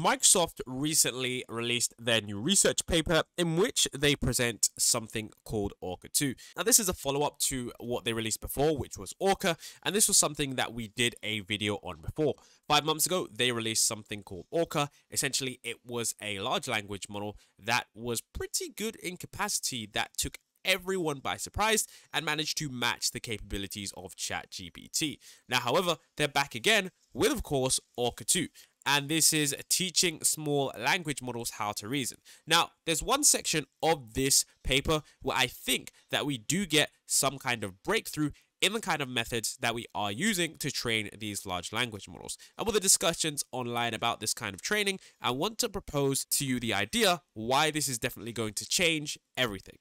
Microsoft recently released their new research paper in which they present something called Orca 2. Now, this is a follow up to what they released before, which was Orca, and this was something that we did a video on before. Five months ago, they released something called Orca. Essentially, it was a large language model that was pretty good in capacity that took everyone by surprise and managed to match the capabilities of ChatGPT. Now, however, they're back again with, of course, Orca 2 and this is teaching small language models how to reason. Now, there's one section of this paper where I think that we do get some kind of breakthrough in the kind of methods that we are using to train these large language models. And with the discussions online about this kind of training, I want to propose to you the idea why this is definitely going to change everything.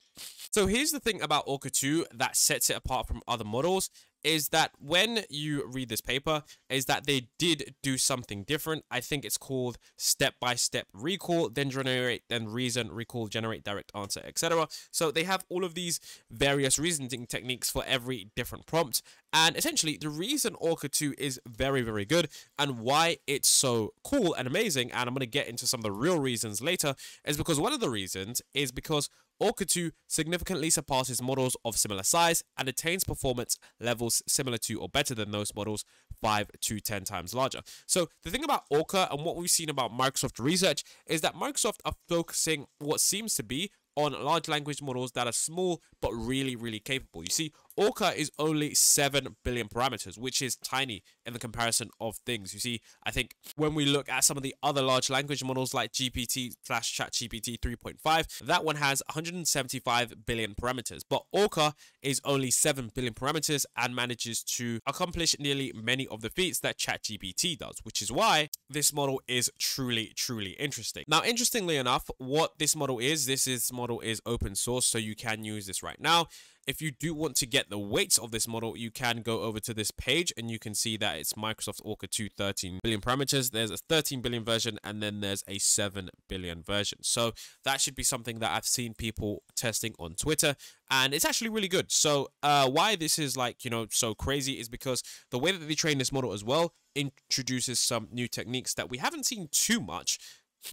So here's the thing about Orca 2 that sets it apart from other models is that when you read this paper is that they did do something different. I think it's called step by step recall then generate then reason recall generate direct answer etc so they have all of these various reasoning techniques for every different prompt. And essentially the reason orca 2 is very very good and why it's so cool and amazing and i'm going to get into some of the real reasons later is because one of the reasons is because Orca 2 significantly surpasses models of similar size and attains performance levels similar to or better than those models 5 to 10 times larger. So the thing about Orca and what we've seen about Microsoft research is that Microsoft are focusing what seems to be on large language models that are small but really, really capable. You see, Orca is only 7 billion parameters, which is tiny in the comparison of things. You see, I think when we look at some of the other large language models like GPT slash ChatGPT 3.5, that one has 175 billion parameters. But Orca is only 7 billion parameters and manages to accomplish nearly many of the feats that ChatGPT does, which is why this model is truly, truly interesting. Now, interestingly enough, what this model is, this is model is open source, so you can use this right now. If you do want to get the weights of this model, you can go over to this page and you can see that it's Microsoft Orca 2 13 billion parameters. There's a 13 billion version and then there's a 7 billion version. So that should be something that I've seen people testing on Twitter and it's actually really good. So uh, why this is like, you know, so crazy is because the way that they train this model as well introduces some new techniques that we haven't seen too much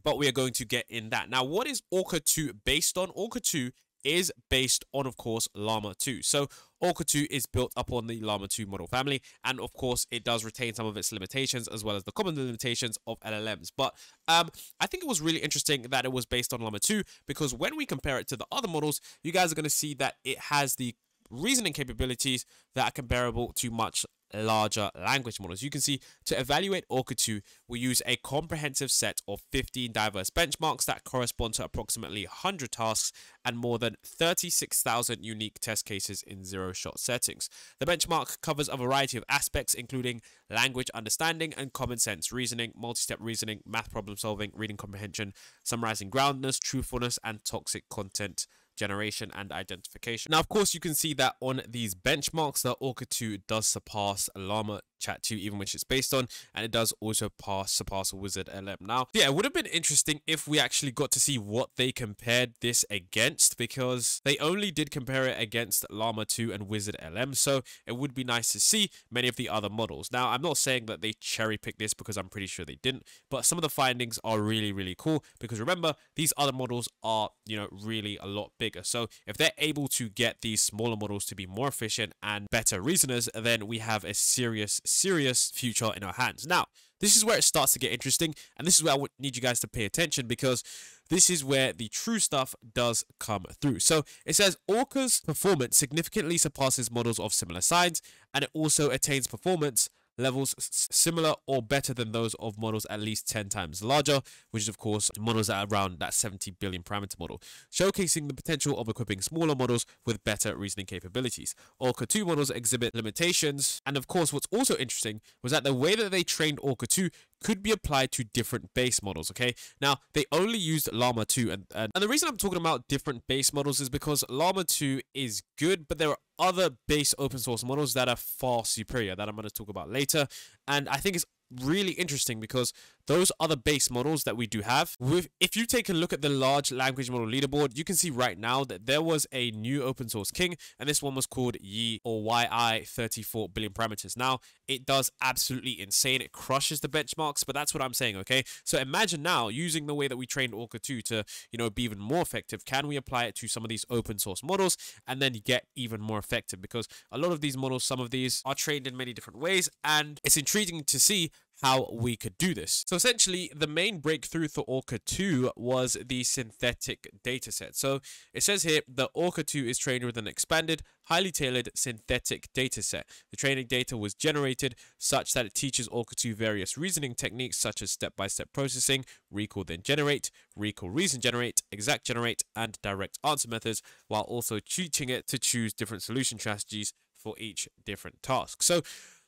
but we are going to get in that. Now, what is Orca 2 based on? Orca 2 is based on, of course, Llama 2. So Orca 2 is built upon the Llama 2 model family, and of course, it does retain some of its limitations as well as the common limitations of LLMs. But um, I think it was really interesting that it was based on Llama 2 because when we compare it to the other models, you guys are going to see that it has the reasoning capabilities that are comparable to much larger language models. You can see to evaluate Orca 2, we use a comprehensive set of 15 diverse benchmarks that correspond to approximately 100 tasks and more than 36,000 unique test cases in zero-shot settings. The benchmark covers a variety of aspects including language understanding and common sense reasoning, multi-step reasoning, math problem solving, reading comprehension, summarizing groundness, truthfulness, and toxic content generation and identification. Now, of course, you can see that on these benchmarks that Orca 2 does surpass Llama Chat 2, even which it's based on, and it does also pass surpass Wizard LM. Now, yeah, it would have been interesting if we actually got to see what they compared this against, because they only did compare it against Llama 2 and Wizard LM, so it would be nice to see many of the other models. Now, I'm not saying that they cherry picked this because I'm pretty sure they didn't, but some of the findings are really, really cool, because remember, these other models are, you know, really a lot bigger. So if they're able to get these smaller models to be more efficient and better reasoners, then we have a serious serious future in our hands. Now, this is where it starts to get interesting, and this is where I would need you guys to pay attention because this is where the true stuff does come through. So it says Orca's performance significantly surpasses models of similar size, and it also attains performance levels similar or better than those of models at least 10 times larger, which is of course models are around that 70 billion parameter model, showcasing the potential of equipping smaller models with better reasoning capabilities. Orca 2 models exhibit limitations, and of course what's also interesting was that the way that they trained Orca 2 could be applied to different base models, okay? Now, they only used Llama 2, and, and, and the reason I'm talking about different base models is because Llama 2 is good, but there are other base open source models that are far superior that I'm going to talk about later. And I think it's really interesting because those are the base models that we do have. With if you take a look at the large language model leaderboard, you can see right now that there was a new open source king, and this one was called Yi or YI 34 billion parameters. Now, it does absolutely insane. It crushes the benchmarks, but that's what I'm saying, okay? So imagine now using the way that we trained Orca 2 to, you know, be even more effective. Can we apply it to some of these open source models and then get even more effective? Because a lot of these models, some of these are trained in many different ways, and it's intriguing to see how we could do this. So essentially, the main breakthrough for Orca 2 was the synthetic dataset. So it says here that Orca 2 is trained with an expanded, highly tailored synthetic dataset. The training data was generated such that it teaches Orca 2 various reasoning techniques such as step-by-step -step processing, recall then generate, recall reason generate, extract generate, and direct answer methods, while also teaching it to choose different solution strategies for each different task. So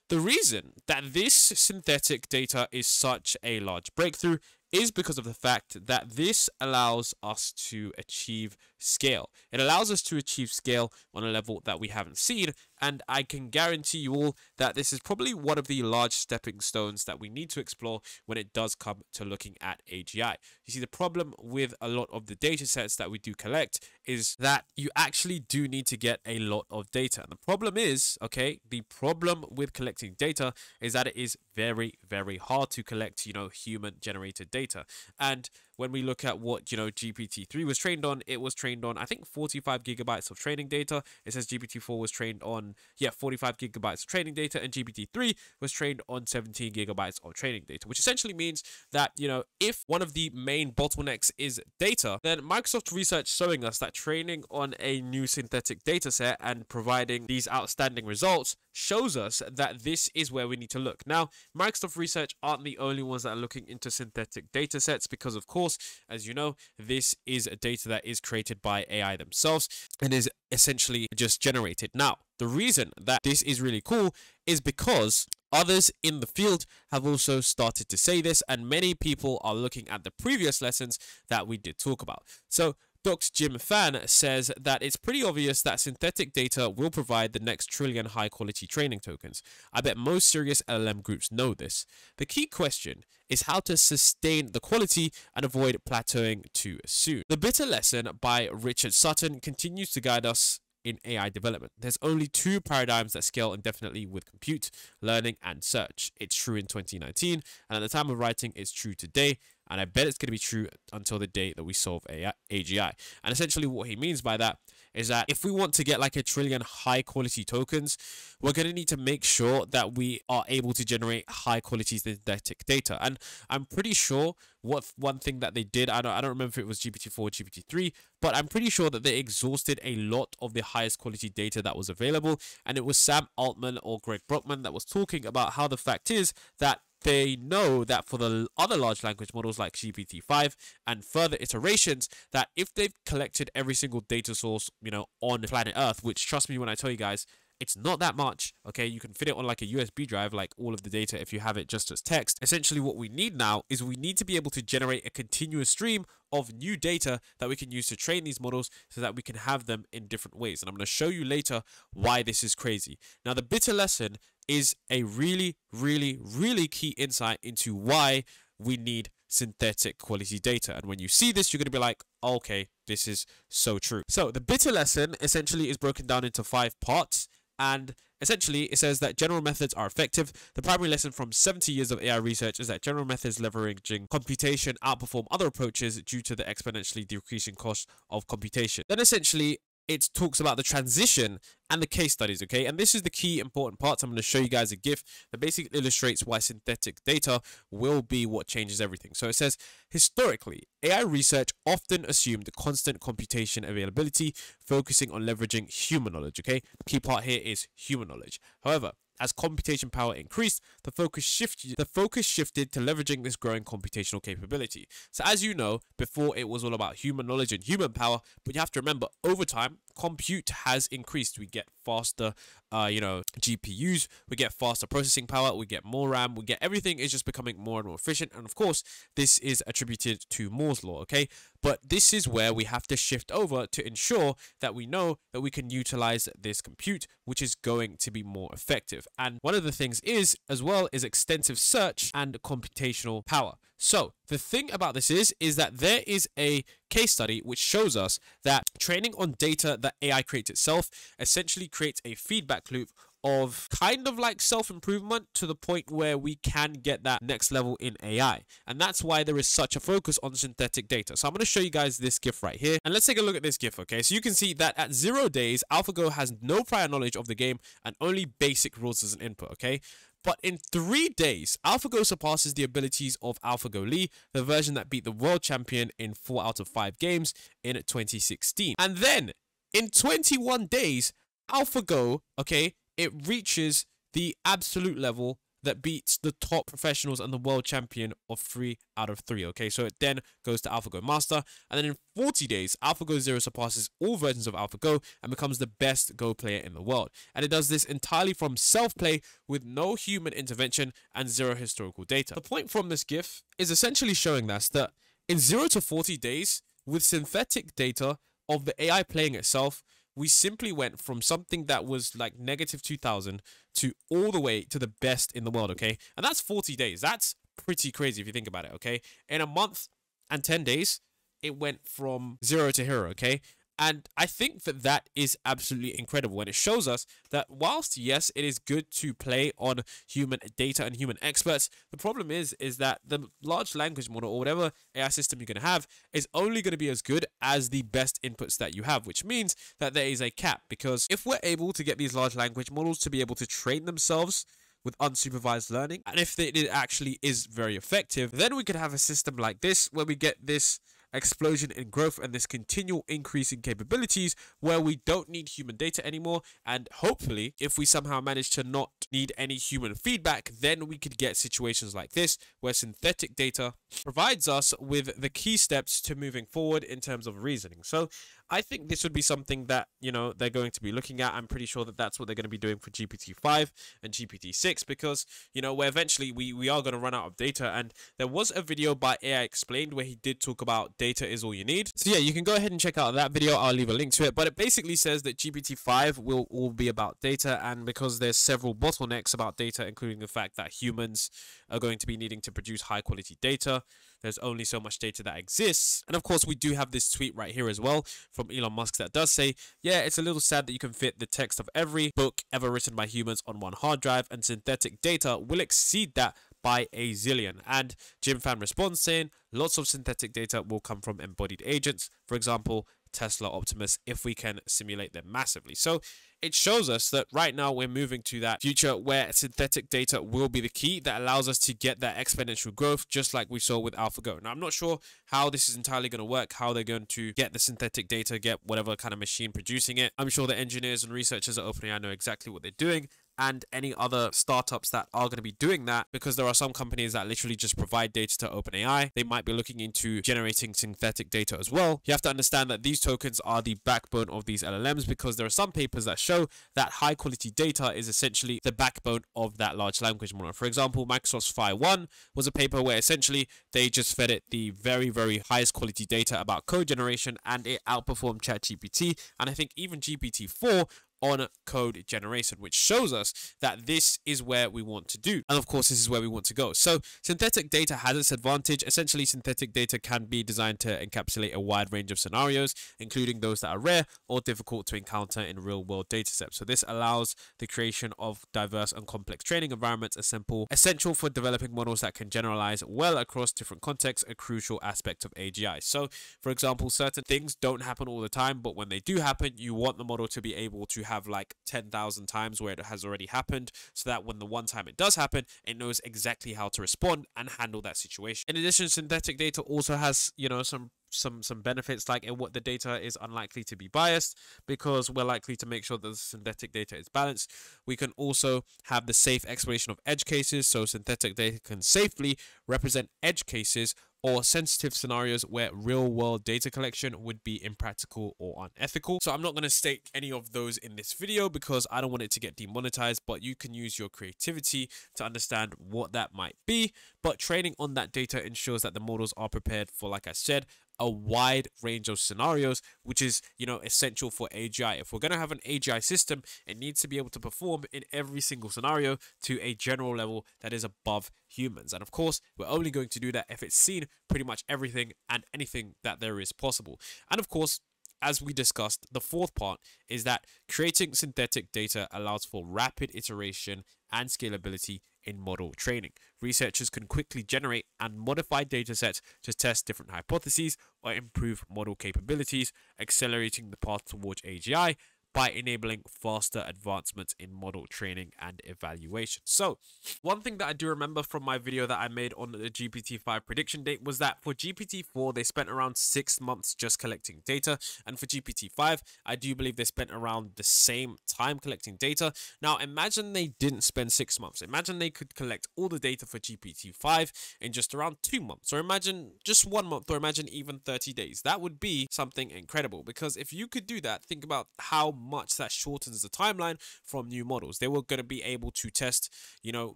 the reason that this synthetic data is such a large breakthrough is because of the fact that this allows us to achieve scale. It allows us to achieve scale on a level that we haven't seen, and I can guarantee you all that this is probably one of the large stepping stones that we need to explore when it does come to looking at AGI. You see, the problem with a lot of the data sets that we do collect is that you actually do need to get a lot of data. And the problem is, okay, the problem with collecting data is that it is very, very hard to collect, you know, human generated data. And when we look at what you know GPT-3 was trained on, it was trained on I think 45 gigabytes of training data. It says GPT-4 was trained on yeah 45 gigabytes of training data, and GPT-3 was trained on 17 gigabytes of training data, which essentially means that you know if one of the main bottlenecks is data, then Microsoft research showing us that training on a new synthetic data set and providing these outstanding results shows us that this is where we need to look. Now, Microsoft Research aren't the only ones that are looking into synthetic data sets because, of course, as you know, this is a data that is created by AI themselves and is essentially just generated. Now, the reason that this is really cool is because others in the field have also started to say this, and many people are looking at the previous lessons that we did talk about. So, Dr. Jim Fan says that it's pretty obvious that synthetic data will provide the next trillion high quality training tokens. I bet most serious LLM groups know this. The key question is how to sustain the quality and avoid plateauing too soon. The bitter lesson by Richard Sutton continues to guide us in AI development. There's only two paradigms that scale indefinitely with compute, learning, and search. It's true in 2019, and at the time of writing, it's true today and I bet it's going to be true until the day that we solve AI, AGI. And essentially, what he means by that is that if we want to get like a trillion high quality tokens, we're going to need to make sure that we are able to generate high quality synthetic data. And I'm pretty sure what one thing that they did, I don't, I don't remember if it was GPT-4 or GPT-3, but I'm pretty sure that they exhausted a lot of the highest quality data that was available. And it was Sam Altman or Greg Brockman that was talking about how the fact is that they know that for the other large language models like GPT-5 and further iterations, that if they've collected every single data source, you know, on the planet Earth, which trust me when I tell you guys, it's not that much, okay? You can fit it on like a USB drive, like all of the data if you have it just as text. Essentially, what we need now is we need to be able to generate a continuous stream of new data that we can use to train these models so that we can have them in different ways. And I'm going to show you later why this is crazy. Now, the bitter lesson is a really, really, really key insight into why we need synthetic quality data. And when you see this, you're going to be like, okay, this is so true. So the bitter lesson essentially is broken down into five parts. And essentially, it says that general methods are effective. The primary lesson from 70 years of AI research is that general methods leveraging computation outperform other approaches due to the exponentially decreasing cost of computation. Then essentially, it talks about the transition and the case studies, okay? And this is the key important part. I'm going to show you guys a GIF that basically illustrates why synthetic data will be what changes everything. So it says, historically, AI research often assumed constant computation availability, focusing on leveraging human knowledge, okay? The key part here is human knowledge. However, as computation power increased, the focus shifted the focus shifted to leveraging this growing computational capability. So as you know, before it was all about human knowledge and human power, but you have to remember over time compute has increased. We get faster, uh, you know, GPUs, we get faster processing power, we get more RAM, we get everything is just becoming more and more efficient. And of course, this is attributed to Moore's law, okay? But this is where we have to shift over to ensure that we know that we can utilize this compute, which is going to be more effective. And one of the things is, as well, is extensive search and computational power. So the thing about this is, is that there is a case study which shows us that training on data that AI creates itself essentially creates a feedback loop of kind of like self improvement to the point where we can get that next level in AI. And that's why there is such a focus on synthetic data. So I'm going to show you guys this GIF right here. And let's take a look at this GIF, okay? So you can see that at zero days, AlphaGo has no prior knowledge of the game and only basic rules as an input, okay? But in three days, AlphaGo surpasses the abilities of AlphaGo Lee, the version that beat the world champion in four out of five games in 2016. And then in 21 days, AlphaGo, okay, it reaches the absolute level that beats the top professionals and the world champion of three out of three. Okay, so it then goes to AlphaGo Master, and then in 40 days, AlphaGo Zero surpasses all versions of AlphaGo and becomes the best Go player in the world. And it does this entirely from self play with no human intervention and zero historical data. The point from this GIF is essentially showing us that in 0 to 40 days, with synthetic data of the AI playing itself, we simply went from something that was like negative 2000 to all the way to the best in the world, okay? And that's 40 days. That's pretty crazy if you think about it, okay? In a month and 10 days, it went from zero to hero, okay? And I think that that is absolutely incredible. And it shows us that whilst, yes, it is good to play on human data and human experts, the problem is, is that the large language model or whatever AI system you're going to have is only going to be as good as the best inputs that you have, which means that there is a cap. Because if we're able to get these large language models to be able to train themselves with unsupervised learning, and if it actually is very effective, then we could have a system like this where we get this explosion in growth and this continual increase in capabilities where we don't need human data anymore. And hopefully, if we somehow manage to not need any human feedback, then we could get situations like this where synthetic data provides us with the key steps to moving forward in terms of reasoning. So I think this would be something that, you know, they're going to be looking at. I'm pretty sure that that's what they're going to be doing for GPT-5 and GPT-6 because, you know, where eventually we, we are going to run out of data. And there was a video by AI Explained where he did talk about data is all you need. So yeah, you can go ahead and check out that video. I'll leave a link to it. But it basically says that GPT-5 will all be about data. And because there's several bottlenecks about data, including the fact that humans are going to be needing to produce high quality data, there's only so much data that exists. And of course, we do have this tweet right here as well from Elon Musk that does say, yeah, it's a little sad that you can fit the text of every book ever written by humans on one hard drive, and synthetic data will exceed that by a zillion. And Jim Fan responds saying, lots of synthetic data will come from embodied agents. For example, Tesla Optimus if we can simulate them massively. So it shows us that right now we're moving to that future where synthetic data will be the key that allows us to get that exponential growth, just like we saw with AlphaGo. Now, I'm not sure how this is entirely going to work, how they're going to get the synthetic data, get whatever kind of machine producing it. I'm sure the engineers and researchers at OpenAI know exactly what they're doing and any other startups that are going to be doing that because there are some companies that literally just provide data to OpenAI. They might be looking into generating synthetic data as well. You have to understand that these tokens are the backbone of these LLMs because there are some papers that show that high quality data is essentially the backbone of that large language model. For example, Microsoft's Phi 1 was a paper where essentially they just fed it the very, very highest quality data about code generation and it outperformed ChatGPT. And I think even GPT 4 on code generation, which shows us that this is where we want to do. And of course, this is where we want to go. So synthetic data has its advantage. Essentially, synthetic data can be designed to encapsulate a wide range of scenarios, including those that are rare or difficult to encounter in real world data sets. So this allows the creation of diverse and complex training environments, a simple, essential for developing models that can generalize well across different contexts, a crucial aspect of AGI. So for example, certain things don't happen all the time, but when they do happen, you want the model to be able to have like 10,000 times where it has already happened so that when the one time it does happen, it knows exactly how to respond and handle that situation. In addition, synthetic data also has, you know, some some some benefits like in what the data is unlikely to be biased because we're likely to make sure that the synthetic data is balanced we can also have the safe exploration of edge cases so synthetic data can safely represent edge cases or sensitive scenarios where real world data collection would be impractical or unethical. So I'm not going to stake any of those in this video because I don't want it to get demonetized, but you can use your creativity to understand what that might be. But training on that data ensures that the models are prepared for, like I said, a wide range of scenarios, which is, you know, essential for AGI. If we're going to have an AGI system, it needs to be able to perform in every single scenario to a general level that is above humans. And of course, we're only going to do that if it's seen pretty much everything and anything that there is possible. And of course, as we discussed, the fourth part is that creating synthetic data allows for rapid iteration and scalability in model training. Researchers can quickly generate and modify datasets to test different hypotheses or improve model capabilities, accelerating the path towards AGI by enabling faster advancements in model training and evaluation. So, one thing that I do remember from my video that I made on the GPT-5 prediction date was that for GPT-4, they spent around six months just collecting data. And for GPT-5, I do believe they spent around the same time collecting data. Now, imagine they didn't spend six months. Imagine they could collect all the data for GPT-5 in just around two months, or imagine just one month, or imagine even 30 days. That would be something incredible because if you could do that, think about how much that shortens the timeline from new models. They were going to be able to test, you know,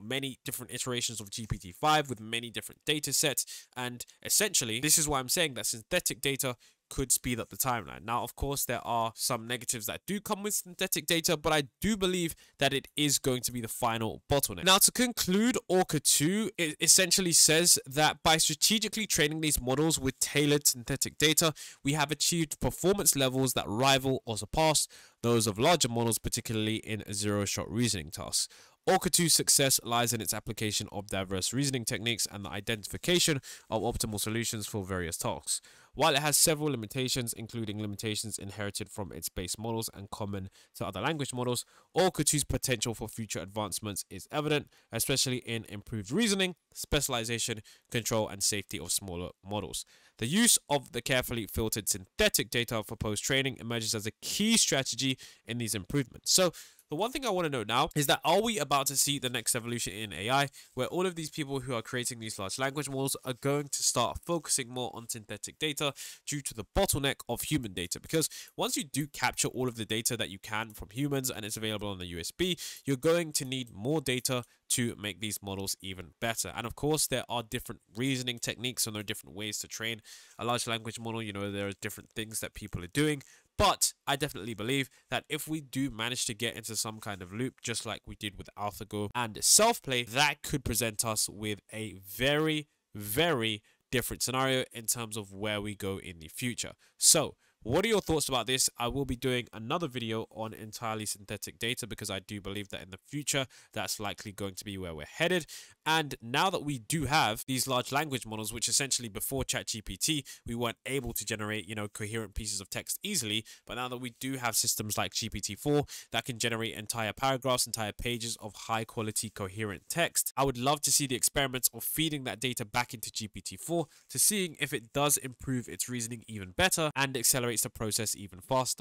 many different iterations of GPT-5 with many different data sets. And essentially, this is why I'm saying that synthetic data could speed up the timeline. Now, of course, there are some negatives that do come with synthetic data, but I do believe that it is going to be the final bottleneck. Now, to conclude, Orca 2 it essentially says that by strategically training these models with tailored synthetic data, we have achieved performance levels that rival or surpass those of larger models, particularly in zero-shot reasoning tasks. Orca 2's success lies in its application of diverse reasoning techniques and the identification of optimal solutions for various tasks. While it has several limitations, including limitations inherited from its base models and common to other language models, Orca 2's potential for future advancements is evident, especially in improved reasoning, specialization, control, and safety of smaller models. The use of the carefully filtered synthetic data for post training emerges as a key strategy in these improvements. So, the one thing I want to know now is that are we about to see the next evolution in AI where all of these people who are creating these large language models are going to start focusing more on synthetic data due to the bottleneck of human data? Because once you do capture all of the data that you can from humans and it's available on the USB, you're going to need more data to make these models even better. And of course, there are different reasoning techniques and there are different ways to train a large language model. You know, there are different things that people are doing. But I definitely believe that if we do manage to get into some kind of loop, just like we did with AlphaGo and self-play, that could present us with a very, very different scenario in terms of where we go in the future. So what are your thoughts about this? I will be doing another video on entirely synthetic data because I do believe that in the future that's likely going to be where we're headed. And now that we do have these large language models, which essentially before ChatGPT, we weren't able to generate, you know, coherent pieces of text easily. But now that we do have systems like GPT-4 that can generate entire paragraphs, entire pages of high quality coherent text, I would love to see the experiments of feeding that data back into GPT-4 to seeing if it does improve its reasoning even better and accelerate accelerates the process even faster.